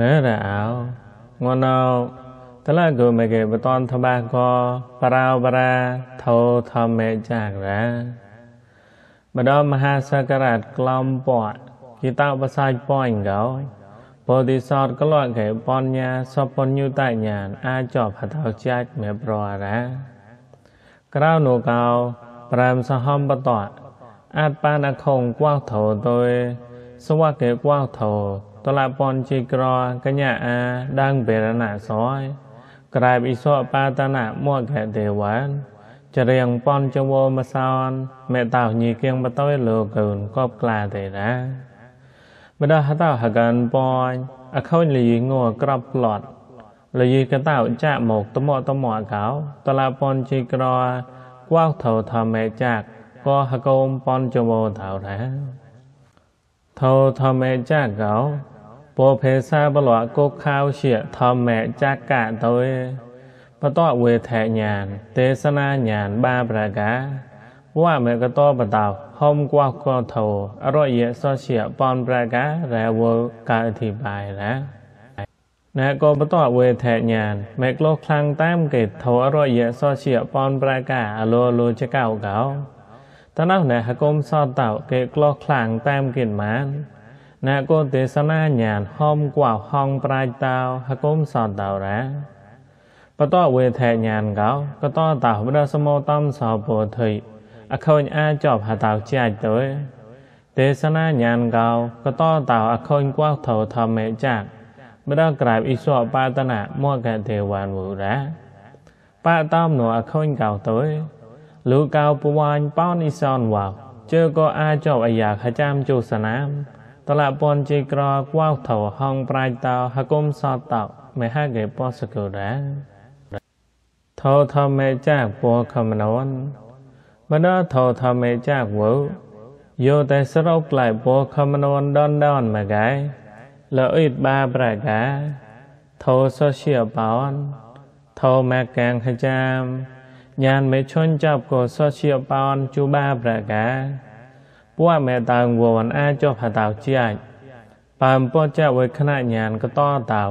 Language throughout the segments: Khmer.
ងើរអោងួនអោតលកុមេកេបតនធបាកោបរោបរាថោធមេចាករាបដមហាសករាតក្លំពតគិតោបសាយប៉ញកោបោធិសតក្លក់កេបញ្ញាសពញ្ញុតញ្ញានអាចបហតោចាច់មេប្ររាក្រៅនោះកោប្រាមសហមបតអាចបានអខងកវថោទៅសវកេកវថោ តលពនជីក្រកញ្ញាអាដាងបេរណសយក្រែបអ៊ីសោបាតនៈមកកេទេវានចរៀងប៉ុនចវមសោនមេតោញីគៀងបតយលោកូនកបក្លាទេណាបដហតោហកានប៉ញអខូនលីងัวក្របផ្លត់លីកតោចាក់មកតមតមកោតឡាប៉ុនជីក្រកវថោធមេចាក់ក៏ហកុំប៉ុនចវថោ ថាថោធមេចាក់កោពោភេសាបលកុខោជាធមេចាក់កតោបតវេថញ្ញានទេសនាញ្ញានបាប្រកាវៈមេកតបតោហុំកវកថោអរយសជាប៉ុនប្រការែវកាអធិបាយណាណែក៏បតវេថញ្ញានមេក្លោខ្លាំងតាមកេថោអរយសជាប៉ុនប្រការអលោលោចកោកោ តណោណែហគុំសតោកេក្លោខ្លាំងតាមគិនមានណែក៏ទេសនាញ្ញានហុំកវហងប្រាយតោហគុំសតោរ៉ាបតវេថញ្ញានកោកតតោបដសមោតំសោពោធិអខូនអាចបហតោចាច់ទៅទេសនាញ្ញានកោកតតោអខូនកវថោធមេចាក់បដក្រាបអ៊ីសោបាតនៈមកកទេវានវូរ៉ាបាតំនោអខូនកោទៅ លូកោពវាញ់ប៉ោនិសនវ៉ាជើក៏អាចបអាយ៉ាខចាំជោសនាមតលពនជីក្រកវថោហងប្រាយតោហគុំសតតោមហកេបសកោរ៉ាថោធមេចាក់ពខមណនមណថោធមេចាក់វោយោតែសរុបក្លែពខមណនដនដនមកែលអ៊ីតបាប្រកាថោសជាបោនថោមកកាំងខចាម ញានមេឈុនចាប់ក៏សជាបោនជូបាប្រកាពួកមេតាងវនអាចចុះហតោជាចបើមពចវេខណៈញានកតតោ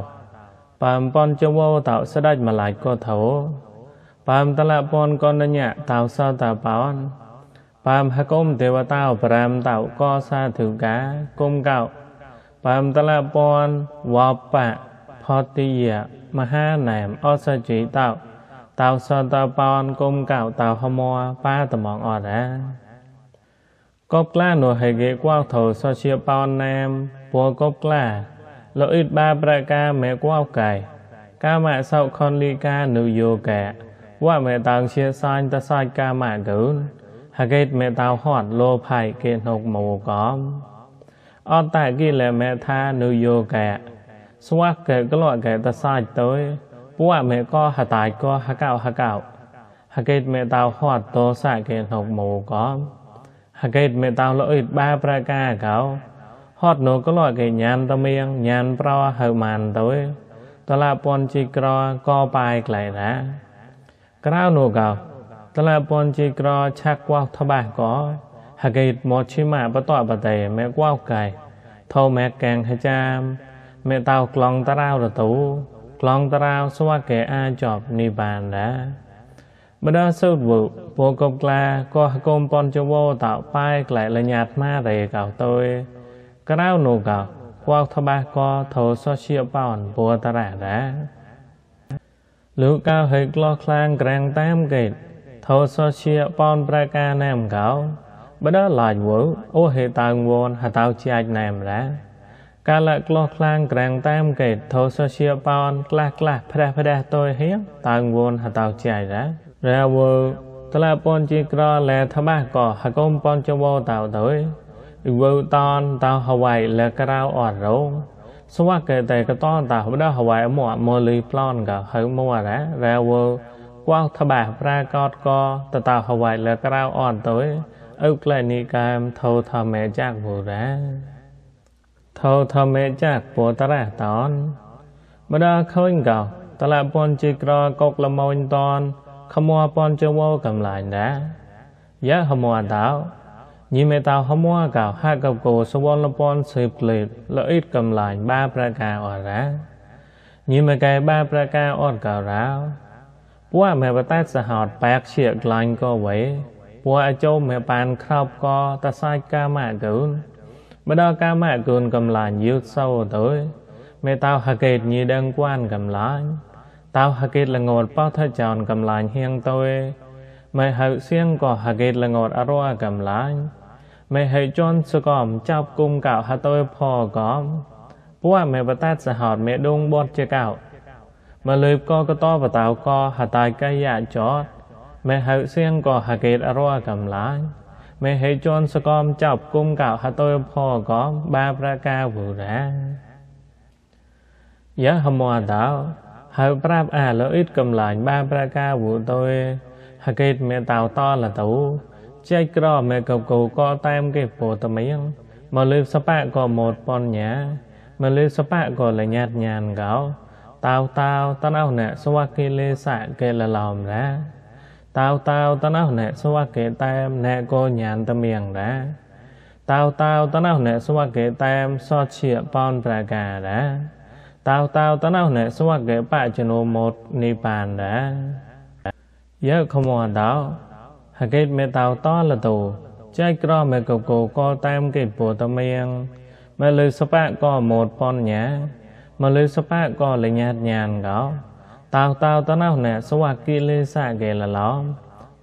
បើមពនចវោតោស្ដេចម្លាយក៏ថោបើមតលពនកនញ្ញតោសតបោនបើមហកុំទេវតាប្រាមតោក៏សាធុកាគុំកោបើមតលពនវបៈផតិយមហាណែមអសជីតោ តោសតបោនគុំកោតោហមបាតមងអរ៉ាកបក្លានោះហេកេកវថោសជាបោនណែមពូកបក្លាលអ៊ីតបាប្រកាមេកវកៃកាមសោខនលីកានុយោកែវៈមេតាងជាសាញ់តសាច់កាមកូនហកេតមេតាហត់លោផៃគេនុកមោកំអតតគិលេមេថានុយោកែស្វាកែក្លក់កែតសាច់ទៅ ពួកមេកហតាយកហកោហកោហកេតមេតាហត់តោសាគេនុកមោកំហកេតមេតាលអ៊ីតបាប្រកាកោហត់នោះក្លក់គេញានតមៀងញានប្រហៅមានទៅតឡាពនជីក្រកបាយក្លែណាក្រៅនោះកោតឡាពនជីក្រឆាក់កោថបាកោហកេតមកឈីម៉ាបតបតេមេកោកៃថោមេកាំងហចាមមេតៅក្លងតារោរទូ ក្លងតារោស្វាកេអាចប់និបានណាបដាសុទ្ធវុពកបក្លាកោះកុំប៉ុនចវោតោប៉ែក្លែលញាតម៉ារេកោតុយក្រៅនោះកោកោថបាកោថោសជាបោនពតរៈណាលោកកៅហេក្លោះខ្លាំងក្រាំងតាមកេតថោសជាបនប្រការណាមកោបដឡាញវអូហេតាងវនហតៅជាចណាមរា កាលក្លោះខ្លាំងក្រាំងតាមកេតថោសជាបនក្លះក្លះផ្រះផ្រះតយហៀងតាងវនហតៅជាចរារាវតឡាពនជាក្រលែធបាកោហកុំពនចវោតៅទៅវូតនតៅហវៃលក្រៅអត់រងសវកេតេកតនតាបដហវៃមោមលីប្លន់កហៅមោរ៉ារ៉ាវកវធបាប្រាកតកតតហវៃលក្រៅអត់ទៅអុក្លែនីកាមថោធមេចាក់វរ៉ា ថោធមេចាក់ពតរៈតនបដឃើញកោតលពនជីក្រកុកលមូនតនខមោពនចវកំឡាញ់ណាយៈហមោតោញីមេតៅហមួកៅហាកកោសវលពនសេផ្លេលអ៊ីតកំឡាញបាប្រការអរ៉ាញីមកែបាប្រការអត់កៅរ៉ាពួកមេបតែសហតបែកជាក្លាញ់ក៏វេពួកអចូលមេបានក្រោបក៏តសាច់កាមកូន បដកាមកូនកំឡាញយុទ្ធសោទៅមេតៅហកេតញីដឹងគួនកំឡាញតៅហកេតលងត់បោថចោនកំឡាញហៀងទៅមេហៅសៀងក៏ហកេតលងត់អរវកំឡាញមេហៅជន់សកំចាប់គុំកៅហតយផកំពួកមេបតាសហតមេដងបត់ជាកៅ មកលើកកតបតៅកហតៃកាយចតមេហៅសៀងក៏ហកេតអរវកំឡាញមេហេជន់សកំចាប់គុំកៅហតយផកំបាប្រកាវូរាយះហមអតោហើយប្រាប់អាលអ៊ីតកំឡាញបាប្រកាវូតយហកេតមេតៅតលទៅចែកក្រមេកកោក៏តែមគេពោតមៀងមកលើសបៈក៏មោតបញ្ញាមកលើសបៈក៏លញាតញានកោតៅតៅតណៅណែសវកិលេសៈកេលឡោមណា តៅតៅតណៅណែសវកិតែមណែក៏ញានតមៀងណាតៅតៅតណៅណែសវកិតែមសោជាបោនប្រកាណាតៅតៅតណៅណែសវកិបច្ចនោមោតនិបានណាយកខមអតោហកេតមេតៅតលតោចែកក្រមេកកោក៏តាមកេពោតមៀងមកលើសបៈក៏មោតបញ្ញាមកលើសបៈក៏លញ្ញាតញានកោ តៅតៅតណៅណែសវកិលេសៈកេលឡោ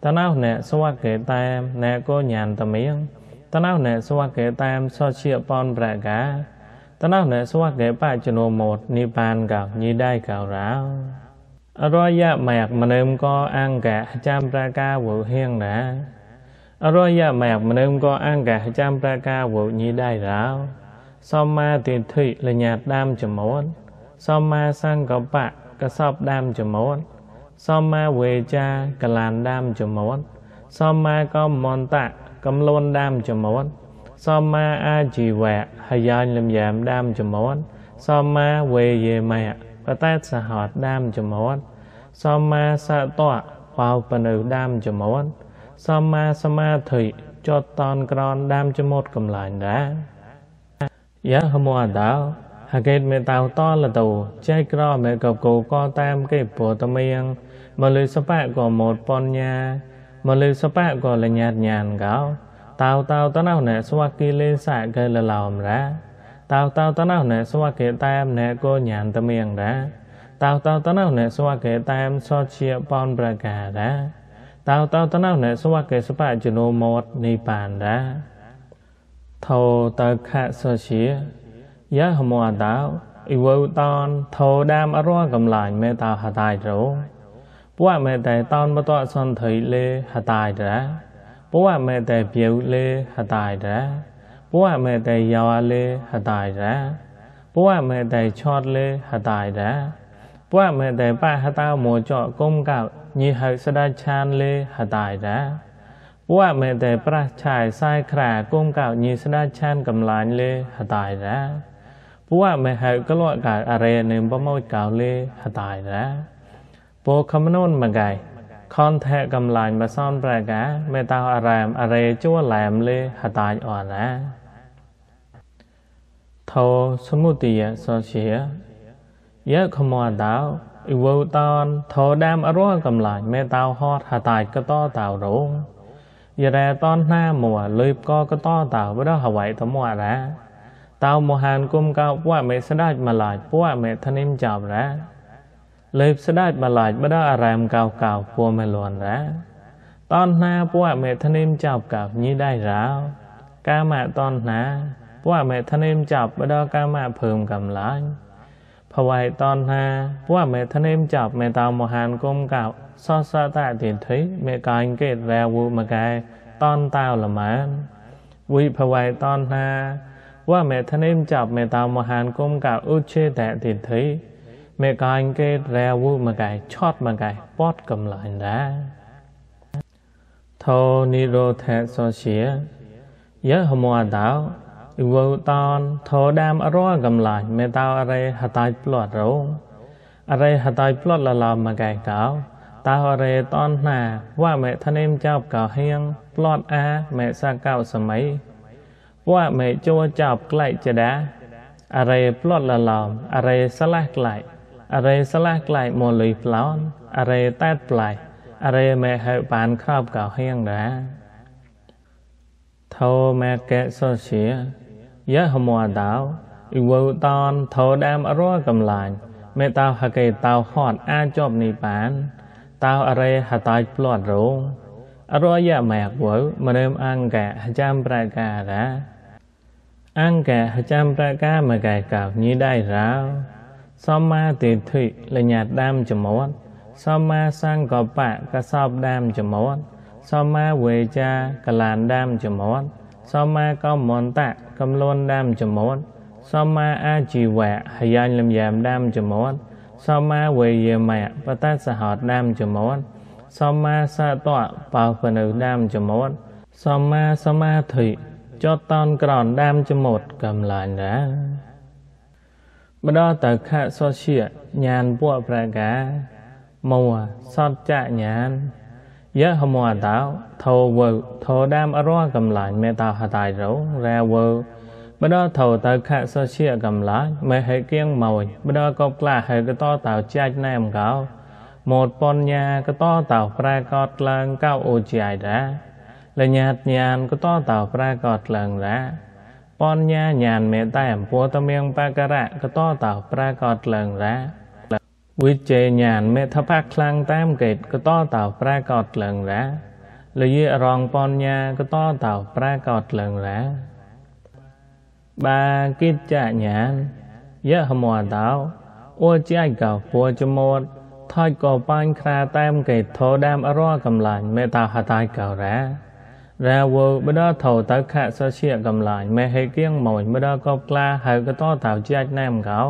តណៅណែសវកេតែមណែក៏ញានតមៀងតណៅណែសវកេតែមសោជាបនប្រកាតណៅណែសវកេបច្ចនោមោតនិបានកោញីដៃកោរោអរយៈម៉ែកម្នឹមក៏អង្គៈចាំប្រកាវហៀងណាអរយៈម៉ែកម្នឹមក៏អង្គៈចាំប្រកាវញីដៃរោសម្មាទិដ្ឋិលញ្ញាតដាមចមនសម្មាសង្កបៈ កសបដាមចមនសម្មាវេចាកលានដាមចមនសម្មាកំមន្តៈកំលួនដាមចមនសម្មាអាជីវៈហើយញលំយ៉ាមដាមចមនសម្មាវេយេមៈបតែសហតដាមចមនសម្មាសតៈវៅបនៅដាមចមនសម្មាសមាធិចតតនក្រនដាមចមុតកំឡាញ់ដែរយ៉ាហមអតោ ហកេតមេតៅតលតោចែកក្រមេកកោកតាមកេពោតមៀងមលិសបៈក៏មោតបញ្ញាមលិសបៈក៏លញ្ញាតញានកោតៅតៅតណៅណែសវគិលេសៈកេលឡោមរាតៅតៅតណៅណែសវកេតែមណែក៏ញានតមៀងរាតៅតៅតណៅណែសវកេតែមសោជាបនប្រការាតៅតៅតណៅណែសវកេសបៈជនោមោតនិបានរាថោតខៈសជា យះមអតោអ៊ីវោតនថោដាមអរកំឡាញមេតោហតៃរោពួកមេតែតនបតសន្ធិលេហតៃរាពួកមេតែព្យុលេហតៃរាពួកមេតែយ៉ាលេហតៃរាពួកមេតែឆតលេហតៃរាពួកមេតែបហតោមោចគុំកោញីហៅស្ដាឆានលេហតៃរាពួកមេតែប្រះឆាយសាយខ្រាគុំកោញីស្ដាឆានកំឡាញលេហតៃរា ពួកមេហៅក្លក់កៅអរេនិមប្រមោចកៅលេហតៃរាពោខមនូនមកៃខនថែកំឡាញបសនប្រកាមេតោអារាមអរេជួឡែមលេហតៃអណាថោសមុទយសជាយខមអតោអ៊ីវោតនថោដាមអរោកំឡាញមេតោហតហតៃកតតោរងយរែតនណាមួលុយកកតតោបរហវៃតមអរាតោមហានគុំកោពួកមេស្ដាច់មឡាច់ពួកមេធនិមចាប់រាលើបស្ដាច់មឡាច់បដអារាមកោកោពួកមេលន់រាតនណាពួកមេធនិមចាប់កោញីដៃរោកាមតនណាពួកមេធនិម ตาวมหันกุมกาว่าไม่สดาจมาลายดว่าไม่ทนิมจับแร้เลยสดาจมาลายไม่ได้อะไรมเก่าเก่าวพัวไม่ลวนแร้ตอนหน้าว่าไม่ทนิมจับกับนี้ได้แล้วกามาตอนหน้าว่าไม่ทนิมจับไม่ได้กามาเพิ่มกำลังภวัยตอนหน้าว่าไม่ทนิมจับเมตามหันกมกัาซอสตาติทิเมกายเกตแรวูมกายตอนเตาละมันวิภวัยตอนหน้า ว่าเมทะเนมจับเมตามหานกุมกาอุเชแตติดทีเมกาอิงเกตแรวุมกายชอดมกายปอดกำลังได้ทนิโรธะโซเชียยะหมัวดาวอิวตอนทอดามอร่อยกำลังเมตาอะไรหตายปลอดรู้อะไรหตายปลอดละลามกายเก่าตาอะไรตอนหนาว่าเมทะเนมจับเก่าเฮียงปลอดอาเมสาเก่าสมัย វៈមេជួចោបក្លែកចដាអរេផ្លត់លឡំអរេស្លាស់ក្លែកអរេស្លាស់ក្លែកមកលុយផ្លន់អរេតែតប្លាយអរេមេហៅបានខោបកោហៀងដាធោមេកេសុជាយៈហមវតោអ៊ីវតនធោដាមអរកំឡាញ់មេតោហកេតោហត់អាចជាប់និបានតោអរេហតៃផ្លាត់រងអរយៈមែកវមនេមអង្គៈចាំប្រការៈ អង្គៈចាំប្រការមកែកោញីដៃរោសម្មាទិដ្ឋិលញ្ញាដាមចមត់សម្មាសង្កបៈកសបដាមចមត់សម្មាវេចាកលានដាមចមត់សម្មាកំមន្តៈកំលួនដាមចមត់សម្មាអាជីវៈហយាញលំយ៉ាមដាមចមត់សម្មាវេយមៈបតសហតដាមចមត់សម្មាសតៈបោពនៅដាមចមត់សម្មាសមាធិ ចតតនក្រនដាមចមត់កំឡាញ់ណាបដតខៈសជាញានពួកប្រកាមួសតចញ្ញានយៈហមវតោធោវធោដាមអរោកំឡាញ់មេតោហតៃរោរែវបដថោតើខៈសជាកំឡាញ់មេហេគៀងម៉ួយបដកបក្លាហេកតតោចាច់ណែមកោម៉ូតបញ្ញាកតតោប្រែកតឡើងកោអូជាយដា លញ្ញាតញានកតតោប្រែកតឡើងរាបញ្ញាញានមេតែអំពួតមៀងបករៈកតតោប្រែកតឡើងរាវិជ័យញានមេថបៈខ្លាំងតាមកេតកតតោប្រែកតឡើងរាលយរងបញ្ញាកតតោប្រែកតឡើងរាបាកិច្ចញ្ញានយៈហមវតោអូចៃកោពួចមតថយកោបាញ់ខ្រាតាមកេធោដាមអរកំឡាញ់មេតាហតៃកោរ៉ា រាវបដថោតើខៈសជាកំឡាញ់មេហេគៀងម៉ួយបដកបក្លាហើកតតោចាច់ណែមកោ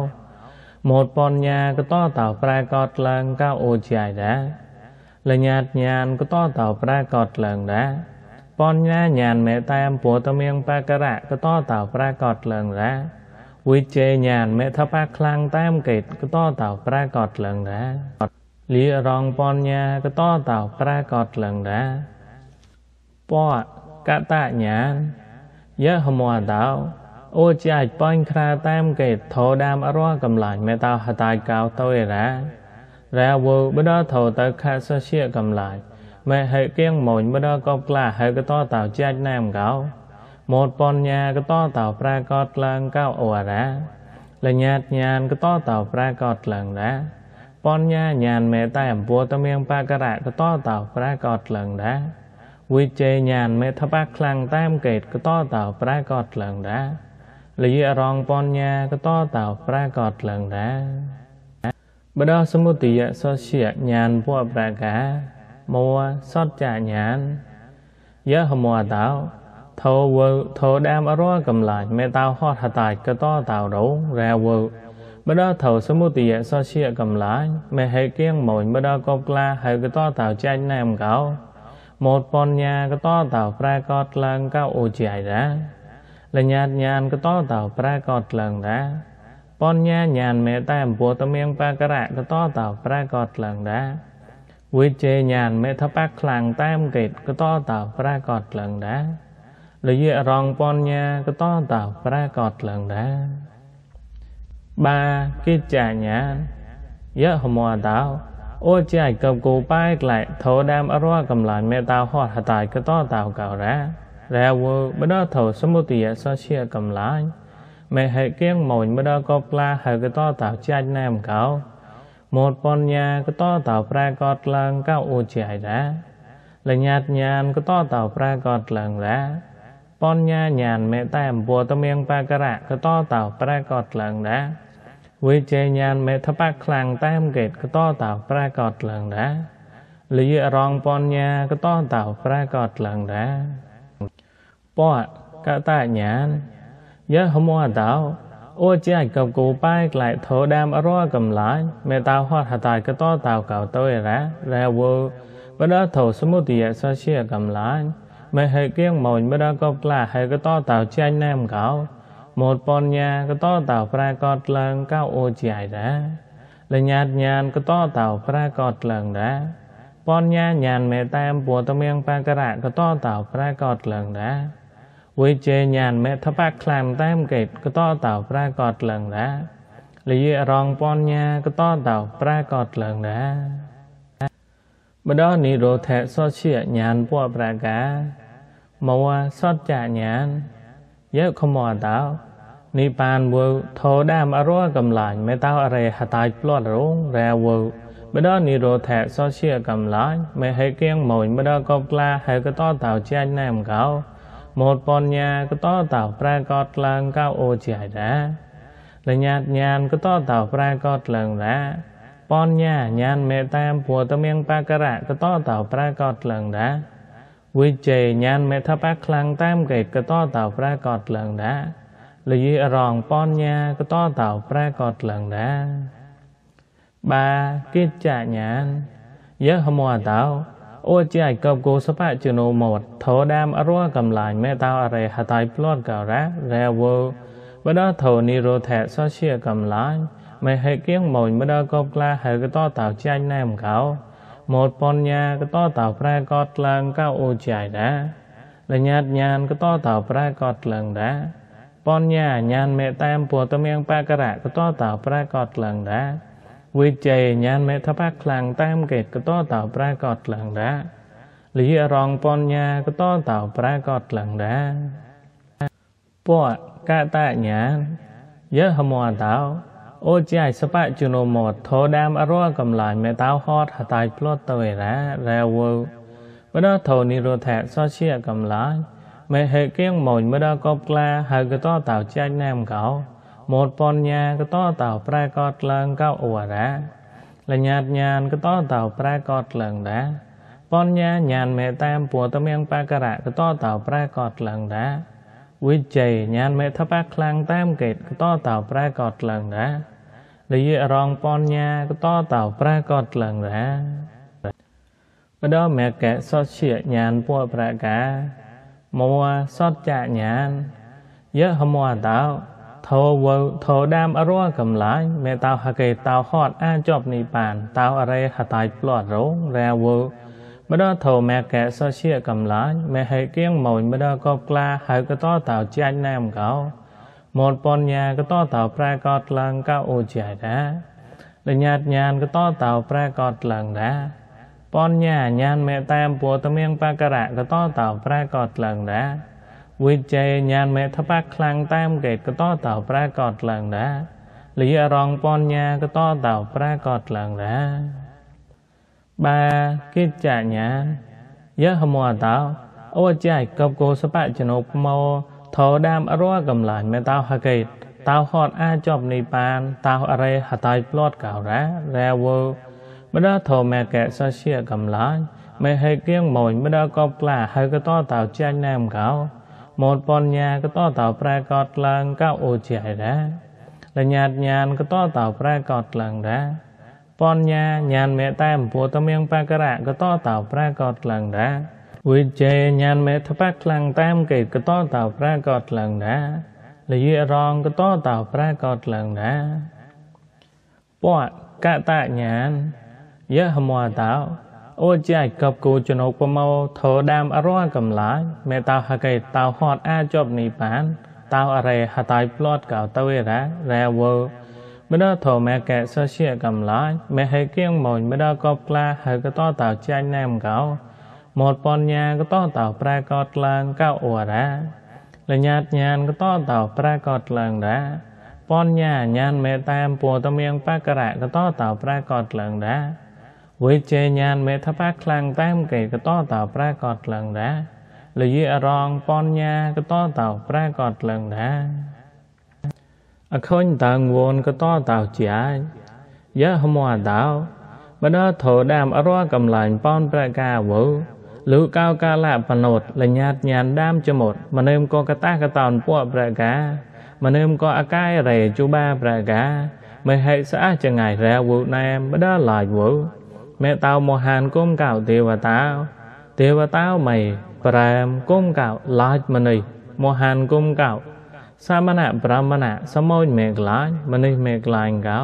ម៉ូតបញ្ញាកតតោប្រែកតឡើងកោអូចៃដែរលញ្ញាតញានកតតោប្រែកតឡើងដែរបញ្ញាញានមេតាមពោតមៀងបករៈកតតោប្រកតលឹងរ៉ាវិជ័យញានមេថបខ្លាំងតាមកេតកតតោប្រកតលឹងរ៉ាលីរងបញ្ញាកតតោប្រកតលឹងរ៉ា ពកតញ្ញានយៈហមវតោអូចាច់បាញ់ខ្រាតាមកេតធោដាមអរកំឡាញ់មេតោហតៃកោតយរ៉ារ៉ាវបដធោតើខសជាកំឡាញ់មេហេគៀងម៉ូនបដកបក្លាហេកតតោចាច់ណាមកោម៉ូតបញ្ញាកតតោប្រាកតឡើងកោអូរ៉ាលញ្ញាតញានកតតោប្រាកតឡើងណាបញ្ញាញានមេតែអំពួតមៀងបករៈកតតោប្រាកតឡើងណា វិជ័យញានមេធបៈខ្លាំងតាមកេតកតតោប្រកតឡើងដែរលយរងបញ្ញាកតតោប្រកតឡើងដែរបដោសមុទិយសោជាញានពួកប្រកាមួសតចញានយហមតោថោវថោដាមអរកំឡាញមេតោហតហតាចកតតោរងរាវបដោថោសមុទិយសោជាកំឡាញមេហេគៀងម៉ូនបដោកបក្លាហើយកតតោចាញ់ណែមកោ មោតបញ្ញាក៏តតោប្រែកតឡើងកោអូជាយដែរលញ្ញាញានក៏តតោប្រែកតឡើងដែរបញ្ញាញានមេតែអំពូតមៀងបករៈក៏តតោប្រែកតឡើងដែរវិជេញានមេថាបាក់ខ្លាំងតែមកេតក៏តតោប្រែកតឡើងដែរលយៈរងបញ្ញាក៏តតោប្រែកតឡើងដែរ3កិច្ចញ្ញាយៈហមោតោ អូចៃកបគូប៉ែក្លែធោដាមអរវកំឡាញមេតោហតហតៃកតតោកោរ៉ារែវបដថោសមុទយសជាកំឡាញមេហេគៀងម៉ូនបដកបក្លាហើកតតោចាច់ណែមកោមោតបញ្ញាកតតោប្រែកតឡើងកោអូជាយដាលញ្ញាតញានកតតោប្រែ វិជ័យញានមេថបៈខ្លាំងតែមកេតកតតោប្រែកតឡើងដាលយរងបញ្ញាកតតោប្រែកតឡើងដាពកតញ្ញានយៈហមតោអូជាកបគូប៉ែក្លែធោដាមអរកំឡាញមេតៅហត់ហតៃកតតៅកៅតយរ៉ារែវបដធោសមុទយសជាកំឡាញមេហេគៀងម៉ូនបដកបក្លាហេកតតៅចាញ់ណែមកោ ម៉ូតបញ្ញាកតតៅប្រែកតឡើងកៅអូជាយរ៉ាលញ្ញាតញានកតតៅប្រែកតឡើងរ៉ាបញ្ញាញានមេតាមពួតមៀងបាករៈកតតោប្រាកតឡើងដែរវិជេញានមេថបខ្លាមតាមកេតកតតោប្រាកតឡើងដែរលយរងបញ្ញាកតតោប្រាកតឡើងដែរបដនិរោធៈសោជាញានពួប្រាកាមវសតចញាន យកខមតោនិបានវើធោដាមអរកំឡាញ់មេតោអរេហតាយផ្លត់រងរែវើបដនិរោធៈសោជាកំឡាញ់មេហេគៀងម៉ូនបដកបក្លាហេកតតោចាញ់ណែមកោមោតបញ្ញាកតតោប្រាកតឡើងកោអូជាយតាលញ្ញាតញានកតតោប្រាកតឡើងតាបញ្ញាញានមេតាមពួតមៀងបាករៈកតតោប្រាកតឡើងតា វិជ័យញានមេថាបាខ្លាំងតាមកេកតតោប្រាកតឡើងតាលយរងបញ្ញាកតតោប្រាកតឡើងតាបាកិច្ចញ្ញានយះមតោអូជាយកបគោសបជនោមតធោដាមអរវកំឡាញមេតោអរេហតៃផ្លត់ករ៉ារែវបដធោនិរោធៈសជាកំឡាញមេហេគៀងម៉ូនបដកបក្លាហេកតតោចាញ់ណែមកោ មតបញ្ញាកតតោប្រែកតឡើងកោអូចាយដាលញ្ញាតញានកតតោប្រែកតឡើងដាបញ្ញាញានមេតាមពុតមៀងបករៈកតតោប្រែកតឡើងដាវិជ័យញានមេថបខ្លាំងតាមកេតកតតោប្រែកតឡើងដាលិយរងបញ្ញាកតតោប្រែកតឡើងដាពកតញ្ញាយហមតោ អូជាយសបជនោមតធោដាមអរវកំឡាញមេតោហតហតៃផ្លត់តវេរ៉ារែវបដធោនិរោធៈសជាកំឡាញមេហេគៀងម៉ូនមដកបក្លាហើកតតោចាញ់ណាមកោមតបញ្ញាកតតោប្រែកតឡើងកោអវរ៉ាលញ្ញាតញានកតតោប្រែកតឡើងដាបញ្ញាញានមេតាមពួតមៀងបករៈកតតោប្រែកតឡើងដាវិជ័យញានមេថបខ្លាំងតាមកេតកតតោប្រែកតឡើងដា លយរងបញ្ញាកតតោប្រែកតឡើងដាបដមេកៈសតជាញានពួប្រកាមួសតចញ្ញានយៈហមតោធោវធោដាមអរវកំឡាញមេតោហកេតោហតអាចប់និបានតោអរេហតៃផ្លត់រងរាវបដធោមេកៈសជាកំឡាញមេហេគៀងម៉ូនបដកបក្លាហៅកតតោចាញ់ណាមកោ មនបញ្ញាកតតោប្រែកតឡើងកោអូជាតាលញ្ញាតញានកតតោប្រែកតឡើងតាបញ្ញាញានមេតាមពួតមៀងបករៈកតតោប្រែកតឡើងតាវិជ័យញានមេថបខ្លាំងតាមកេតកតតោប្រែកតឡើងតាលិយរងបញ្ញាកតតោប្រែកតឡើងតាបាកិច្ចញ្ញាយហមតោអូចាយកបកោសបចនោបមោ ធោដាមអរវកំឡាញមេតោហកេតតោហតអាចប់និបានតោអរេហតៃផ្លត់កោរ៉ារែវបដធមេកៈសជាកំឡាញមេហេគៀងម៉ូនបដកបក្លាហើយកតតោចាញ់ណែមកោមនបញ្ញាកតតោប្រែកតឡើងកោអូជាយរ៉ាលញ្ញាតញានកតតោប្រែកតឡើងរ៉ាបញ្ញាញានមេតែមពុតមៀងបករៈកតតោប្រែកតឡើងរ៉ា វិជេញានមេថបខ្លាំងតាមកេកតតោប្រែកតឡើងរ៉ាលយរងកតតោប្រែកតឡើងរ៉ាពតកតញ្ញានយហមតោអូចាយកបគូចនុបមោធោដាមអរវកំឡាយមេតោហកេតោហតអាចប់និបានតោអរេហតៃផ្លត់កោតវេរ៉ារែវមដធមេកែសជាកំឡាយមេហេគៀងម៉ូនមដកបក្លាហើកតតោចាញ់ណែមកោ មតបញ្ញាកតតោប្រែកតឡើងកោអរ៉ាលញ្ញាតញានកតតោប្រែកតឡើងរ៉ាបញ្ញាញានមេតាមពួតមៀងបករៈកតតោប្រែកតឡើងរ៉ាវិជេញានមេថបខ្លាំងតាមកេកតតោប្រែកតឡើងរ៉ាលយរងបញ្ញាកតតោប្រែកតឡើងរ៉ាអខុញតាងវូនកតតោជាយយហមតោបដធោដាមអរវកំឡាញ់ប៉នប្រកាវោ លូកោកាលៈបណុតលញ្ញាតញានដាមចមុតមនឹមកកតាកតោនពួកប្រកាមនឹមកអកាយរេជុបាប្រកាមិនហេស្អះចងាយរែវូណែបដឡាយវោមេតោមហានគុំកៅទេវតាទេវតាមិនប្រែមគុំកៅឡាច់មនីមហានគុំកៅសាមណៈប្រមណៈសមោញមេក្លាញមនីមេក្លាញកៅ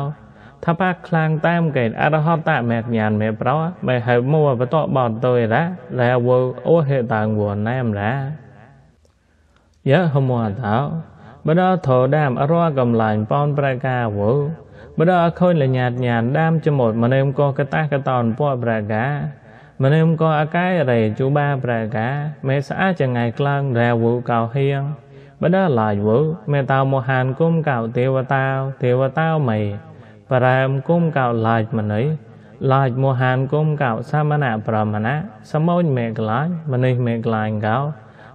ថាបាខ្លាំងតាមកេតអរហតមេញ្ញានមេប្រមេហៅមួបតបតទុយរ៉ារ៉ាវអូហេតាងវណែមរ៉ាយៈហមតោបដធោដាមអរកំឡាញ់ប៉នប្រកាវបដអខូនលញ្ញាតញានដាមចមុតមនេមកកតាកតនពប្រកាមនេមកអកាយរេជូបាប្រកាមេស្អាចងៃក្លងរ៉ាវកោហៀងបដឡាយវមេតោមហានគុំកោទេវតាទេវតាមី ប្រែមគុំកោឡាយមនីឡាយមហានគុំកោសមណៈប្រមណៈសមោញមេក្លាញ់មនេះមេក្លាញ់កោ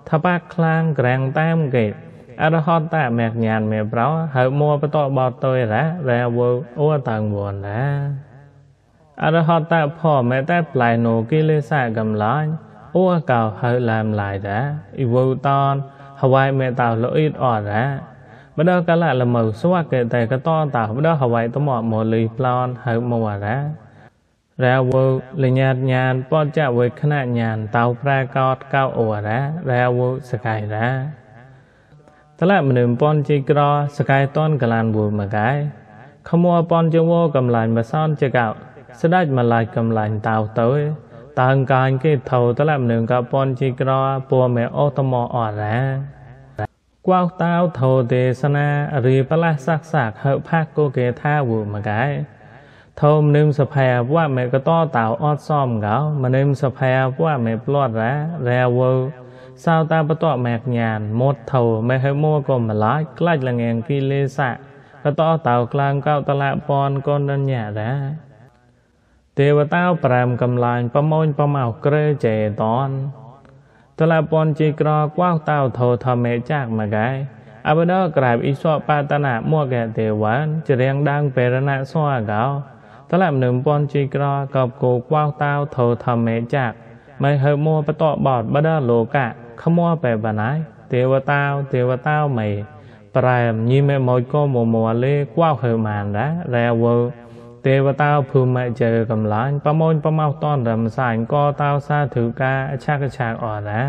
ថាបាក់ខ្លាំងក្រាំងតាមកេតអរហតតមេញ្ញានមេប្រោហៅមួបតបតយរ៉ារ៉ាវអូតាំងវនណាអរហតតផមេតប្លៃណូគិលេសកំឡាញ់អូកោហៅឡាមឡាយរ៉ាអ៊ីវតនហវៃមេតោលអ៊ីតអរ៉ា បដកលលមៅសវកេតេកតតោបដហវៃតមមលីប្លន់ហៅមវរ៉ារាវលញ្ញាតញានបច្ចវេខណញានតៅប្រាកោតកៅអូរ៉ារាវសកៃរ៉ាតលមនឹមពនជីក្រសកៃតនកលានវូមកៃខមួពនជវកំឡាញ់មសនចកោស្ដេចមឡាយកំឡាញ់តៅទៅតាងកាញគេថោតលមនឹមកពនជីក្រពួមេអូតមអរ៉ា កវតាវថោទេសនារីបលះសាក់សាក់ហៅផាកគូកេថាវូមកៃធមនឹមសភ័យវៈមេកតតៅអត់សំកោមនឹមសភ័យវៈមេផ្លត់រ៉ារ៉ាវសៅតាបតមេញានមត់ធោមេហេមួក៏ម្លាយក្លាច់លងៀងគីលេសៈកតតៅក្លាងកោតលៈពនកនញ្ញរ៉ាទេវតាប្រាំកំឡាញប្រមូលប្រមៅក្រេចេតន តលពនជីក្រកវោតៅធោធមេចាក់មកែអបដក្រាបអ៊ីសវបតនៈមកែទេវ៉ានចរៀងដាងបេរណៈសវកោតឡាំនឹមពនជីក្រកបគោកវោតៅធោធមេចាក់មិនហើមួបតបតបដលោកៈខមួបែបណៃទេវតាទេវតាមិនប្រែមញីមេមកក៏មមលេកវោហើម៉ានដែររែវ ទេវតាភូមិជើកំឡាញ់ប្រមូលប្រមោតនរំសាញ់ក៏តៅសាធុកាអឆាកឆាកអរណា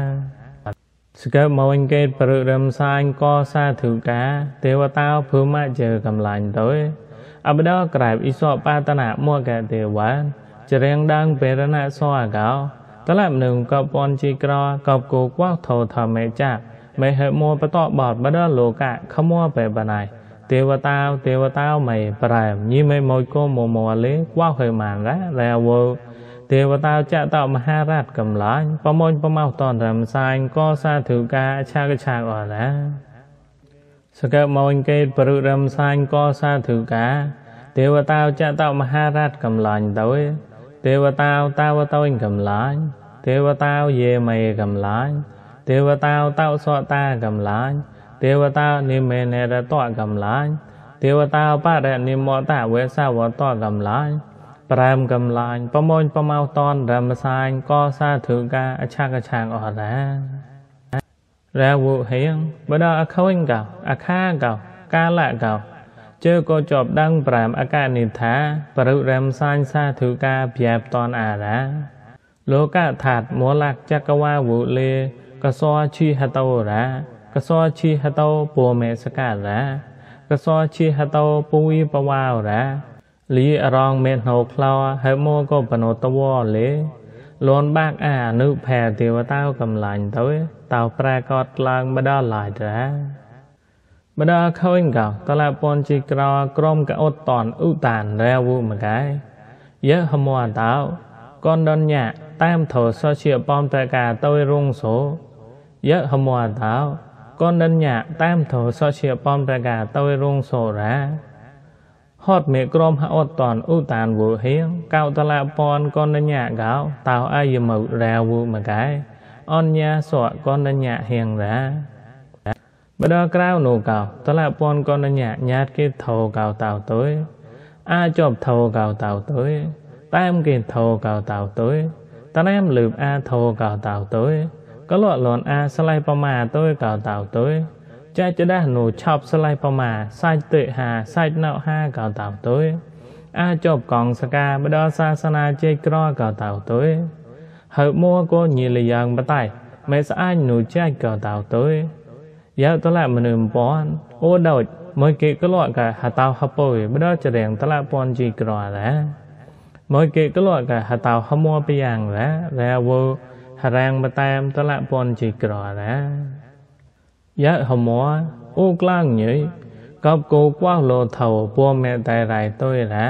សកើមកវិញគេប្រឹករំសាញ់ក៏សាធុកា ទេវតាភូមិជើកំឡាញ់ទៅអបដក្រែបអ៊ីសបាតនៈមកកទេវ៉ាចរៀងដាងបេរណៈសអកោតឡាប់នឹងកបនជីក្រកបគោកវថោធមេចាមេហេមួបតបតបដលោកៈខមួបេបណៃ ទេវតាទេវតាមេប្រែញីមេមកគមមលេកវហេមានរ៉ារ៉ាវទេវតាចតមហារាជកំឡាញ់ប្រមូលប្រមោតនរំសាញ់ក៏សាធុកាឆាកឆាកអរណាសកមកកេតបរុរំសាញ់ក៏សាធុកាទេវតាចតមហារាជកំឡាញ់ទៅទេវតាតាវតោកំឡាញ់ទេវតាយេមេកំឡាញ់ទេវតាតោសតាកំឡាញ់ ទេវតានិមេនេរតកំឡាញ់ទេវតាបរនិមតវេសាវតកំឡាញ់ប្រែមកំឡាញ់ប្រមូលប្រមៅតនរមសាញក៏សាធុកាអឆាកឆាងអរណារាវុហៀងបដអខុញកោអខាកោកាលកោជើក៏ជាប់ដឹងប្រាំអកនិថាបរុរមសាញសាធុកាព្យាបតនអារាលោកថាតមូលកចកវាវុលេកសោឈីហតោរា កសោឈីហតោពូមេសការាកសោឈីហតោពូវីបវោរាលីអរងមេណោក្លោហេមោក៏បណោតវលេលនបាក់អានុផែទេវតាកំឡាញ់ទៅតៅប្រែកតឡើងបដឡាយតាបដខូនកោតឡាពនជីក្រក្រមកអត់តនឧតានរែវមកែយៈហមអតោកនដនញ៉តាមធោសជាបំប្រកាទៅរុងសូយៈហមអតោកនដនញ៉តាមធោសជាបំប្រកាទៅរុងសូរ៉ាហត់មេក្រមហអត់ តនឧតានវូហៀងកៅតឡាពនកនញ៉កោតៅអាយមករែវមកែអនញាសក់កនញ៉ហៀងរ៉ាបដក្រៅនូកោតឡាពនកនញ៉ញាតគេថោកោតៅទុយអាចប់ថោកោតៅទុយតាមគេថោកោតៅទុយតណែមលឺបអាថោកោតៅទុយ ក៏លក់លន់អាស្លៃប្រមាទុយកោតៅទុយចាចដាស់នូឆប់ស្លៃប្រមាសាច់តិហាសាច់ណៅហាកោតៅទុយអាចប់កងសកាបដសាសនាជ័យក្រកោតៅទុយហើមួក៏ញីលយ៉ាងបតៃមេស្អាញនូចាច់កោតៅទុយយកតឡាមនុមពនអូដូចមួយគេក៏លក់កហតោហពុយបដចរៀងតឡាពនជីក្រដែរមួយគេក៏លក់កហតោហមួបយ៉ាងដែររែវហ រាងបតាមតឡាពនជីក្រដែរយ៉ាហមួអូក្លាងញីកបគោកវោលោថោពួមេតែរៃទុយរ៉ា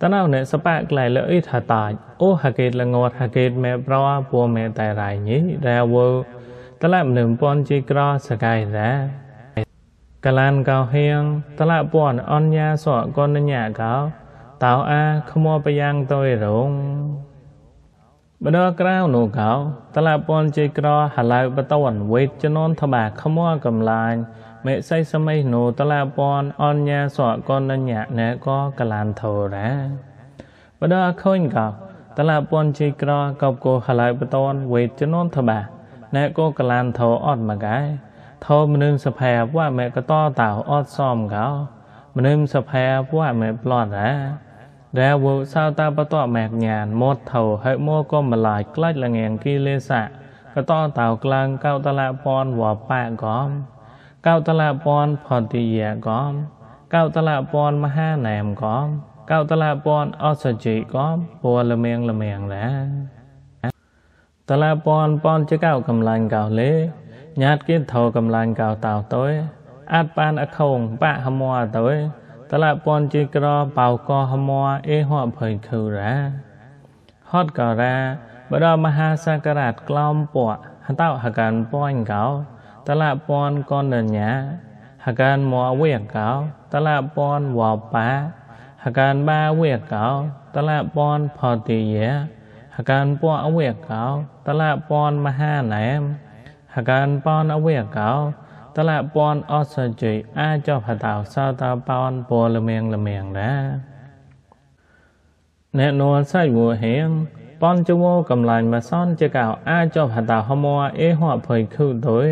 តណៅនេសបកក្លៃលអ៊ីថាតាចអូហកេតលងត់ហកេតមេប្រោពួមេតែរៃញីរ៉ាវតឡាមនឹមពនជីក្រសកៃរ៉ាកលានកោហៀងតឡាពនអញ្ញាសកកនញ្ញាកោតៅអាខមបយ៉ាងទុយរង ម្ដងក្រៅនោះកោតឡាពនជ័យក្រហឡៅបតនវេជននធបាខ្មោកំឡាញមេសៃសមីនោះតឡាពនអញ្ញាសកនញ្ញៈណែកកលានធរ៉ាម្ដងខូនកោតឡាពនជ័យក្រកបកោហឡៅបតនវេជននធបាណែកកលានធរអត់មកឯធរមនឹងសភែវ៉ាមេកតតៅអត់សមកោមនឹងសភែវ៉ាមេប្លន់រ៉ា ដែលវោសោតាបតមេញ្ញានមត់ថោហេមកុំឡាយក្លាច់លងាងគីលេសៈកតតោក្លាំងកោតលៈពនវបាក់កំកោតលៈពនផតិយៈកំកោតលៈពនមហាណែមកំកោតលៈពនអសជិកំពលលមៀងលមៀងណាតលៈពនពនចកោកំឡាញ់កោលេញាតគិតថោកំឡាញ់កោតោតោអត់បានអខងបាក់ហមអត់ទៅ តលពនជីក្របៅកហមអេហោភ័យខូរ៉ាហត់កោរ៉ាបរមហាសក្រាតក្លំពកហតោហកានពួញកោតលពនកនញ្ញាហកានមអវេកោតលពនវបាហកានបាវេកោតលពនផតិយៈហកានពអវេកោតលពនមហាណែមហកានពនអវេកោត លពនអសជិអាចបហតោសតពនពលលមៀងលមៀងដែរអ្នកនរសាច់វហៀងបនជវកំឡាញ់មកសនជាកៅអាចបហតោហមអេហភ័យខុទុយ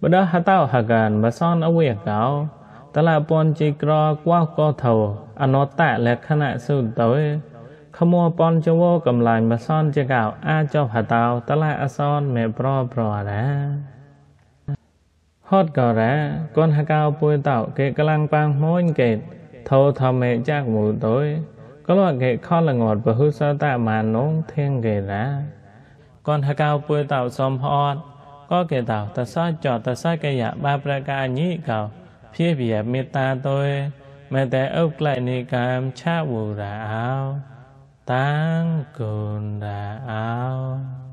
បដហតោហកានមកសនអវេកោតលពនជីក្រកវកោថោអនតៈលក្ខណៈសុទុយខមពនជវកំឡាញ់មកសនជាកៅអាចបហតោតលអសនមេប្រប្រដែរ ហត់ក៏រ៉ាកូនហកៅពួយតោគេកលាំងប៉ាងមួយគេថោធមេចាក់មូទុយក៏លគេខលងត់ពហុសតមានងធៀងគេរ៉ាកូនហកៅពួយតោសំហត់ក៏គេតោតសចតសកយៈបាប្រកាញីកោភៀបៀមេត្តាទុយមេតែអុក្លែនីកាមឆាវូរ៉ាអោតាំងគុណរ៉ាអោ